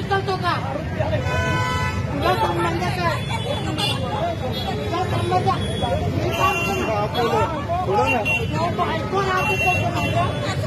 Tutal to ka. Ikaw sa manda ka. Ikaw sa manda. Ikaw sa manda. Ikaw sa manda. Ikaw sa manda. Ikaw sa manda.